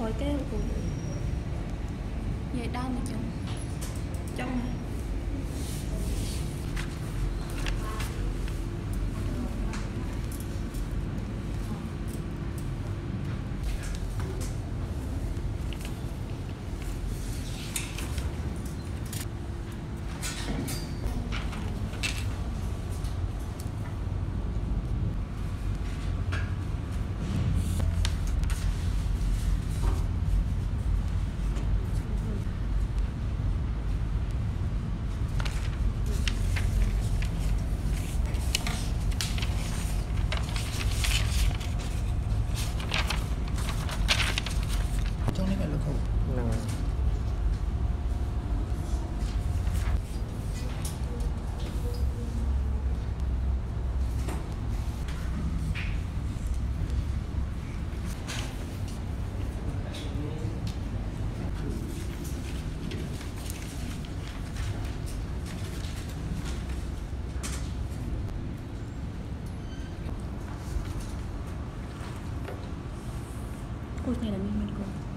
hồi cái vụ về đau mà chồng. Chồng không? Năng Cô này là mình mình cô.